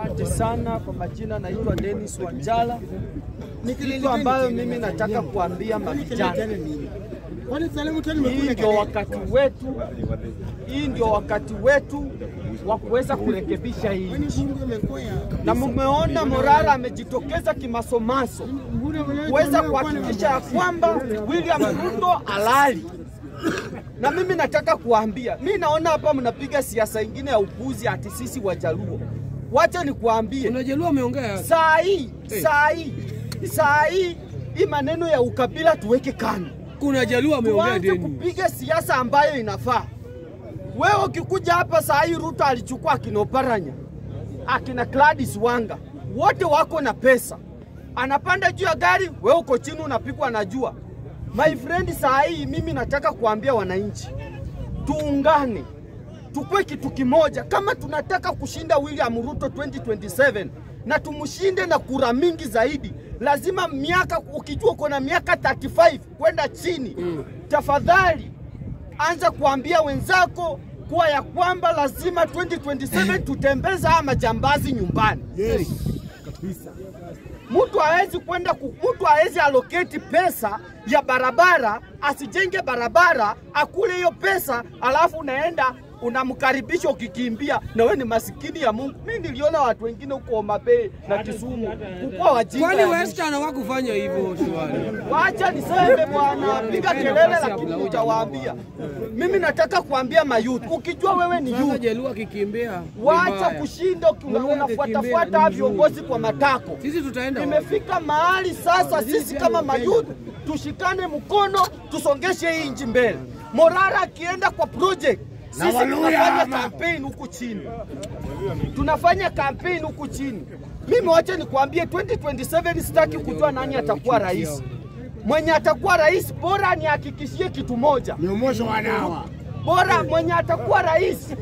Asante sana kwa majina, naitwa Dennis Wanjala. Ni kitu ambayo mimi nataka kuambia mavijana, hii ndio wakati wetu, hii ndio wakati wetu wa kuweza kurekebisha hii na mmeona Morara amejitokeza kimasomaso kuweza kuhakikisha ya kwamba William Ruto alali na mimi nataka kuambia, mi naona hapa mnapiga siasa ingine ya upuzi, ati sisi Wajaluo. Wacha nikuambie, Unajelua umeongea saa hii saa hii saa hii hii maneno ya ukabila tuweke kando, kuna Jalua ameongea deni. kupiga siasa ambayo inafaa. Wewe ukikuja hapa saa hii, Ruto alichukua akina Oparanya, akina Gladys Wanga, wote wako na pesa, anapanda juu ya gari, wewe uko chini unapigwa na jua. My friend, saa hii mimi nataka kuambia wananchi. Tuungane, tukue kitu kimoja. Kama tunataka kushinda William Ruto 2027 na tumshinde na kura mingi zaidi, lazima miaka, ukijua uko na miaka 35 kwenda chini mm. tafadhali anza kuambia wenzako kuwa ya kwamba lazima 2027 tutembeza haya majambazi nyumbani. Yes. Mtu hawezi kwenda mtu hawezi allocate pesa ya barabara, asijenge barabara, akule hiyo pesa, alafu unaenda unamkaribisha ukikimbia, na wewe ni masikini ya Mungu. Mimi niliona watu wengine huko Bay na Kisumu kukuwa wajinga. Kwani ya Mungu. Western hawakufanya hivyo shwari? Wacha niseme bwana, piga kelele, lakini utawaambia. Mimi nataka kuambia mayuti ukijua wewe ni youth Wacha kushinda unafuatafuata viongozi kwa matako. Sisi tutaenda? Imefika mahali sasa, sisi kama mayuti tushikane mkono, tusongeshe hii nchi mbele. Morara akienda kwa project, sisi tunafanya campaign huku chini, tunafanya campaign huku chini. Mimi wacha nikuambie, 2027 sitaki kujua nani atakuwa rais. Mwenye atakuwa rais, bora nihakikishie kitu moja, Ni umoja wa NAWA bora mwenye atakuwa rais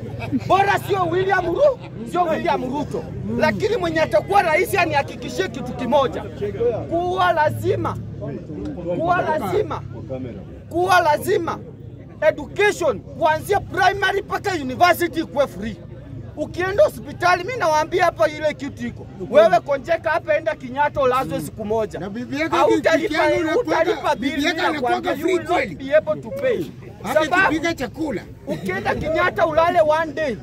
bora sio William Ruto, sio William Ruto, lakini mwenye atakuwa rais anihakikishie kitu kimoja, kuwa lazima, kuwa lazima, kuwa lazima education kuanzia primary mpaka university ikuwe free. Ukienda hospitali, mi nawaambia hapa, ile kitu iko. Wewe, konjeka hapa, enda Kinyatta ulazwe siku moja, utalipa bili sababu chakula. ukienda Kenyatta ulale one day,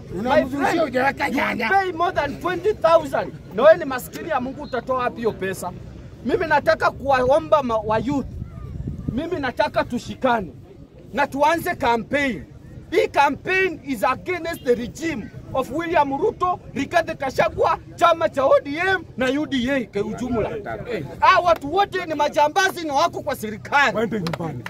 nyanya. pay more than 20,000 na wewe ni maskini ya Mungu, utatoa wapi hiyo pesa? Mimi nataka kuwaomba wa youth, mimi nataka tushikane na tuanze campaign. Hii campaign is against the regime of William Ruto, Rigathi Gachagua, chama cha ODM na UDA kwa ujumla. Ah, watu wote ni majambazi na wako kwa serikali. Waende nyumbani.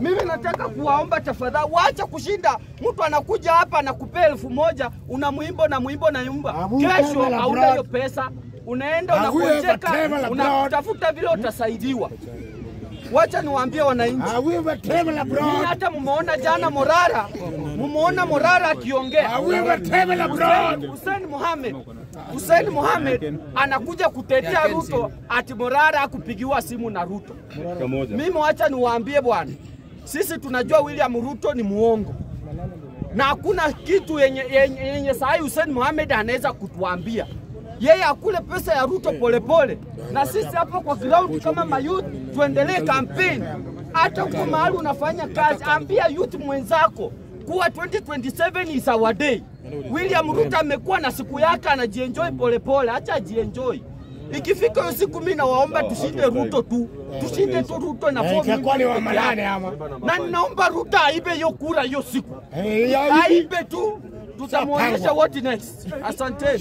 Mimi nataka kuwaomba tafadhali, wacha kushinda. Mtu anakuja hapa anakupea elfu moja una unamwimbo na mwimbo na nyumba, kesho hauna hiyo pesa, unaenda Brad. unatafuta vile utasaidiwa. Wacha niwaambie wananchi, table hata mmeona jana Morara, mmeona Morara akiongea. Table. Hussein Mohamed Hussein Mohamed anakuja kutetea Ruto ati Morara akupigiwa simu na Ruto. Mimi wacha niwaambie bwana, sisi tunajua William Ruto ni muongo. Na hakuna kitu yenye, yenye, yenye sahi Hussein Mohamed anaweza kutuambia. Yeye akule pesa ya Ruto polepole pole. Na sisi hapo kwa ground kama mayouth tuendelee kampeni. Hata huko mahali unafanya kazi, ambia youth mwenzako kuwa 2027 is our day. William Ruto amekuwa na siku yake, anajienjoy polepole, acha ajienjoy. Ikifika hiyo siku, mimi nawaomba tushinde Ruto tu, tushinde tu Ruto na Eh, na ninaomba Ruto aibe hiyo kura hiyo siku Eh, aibe tu, tutamwonyesha what next. Asanteni.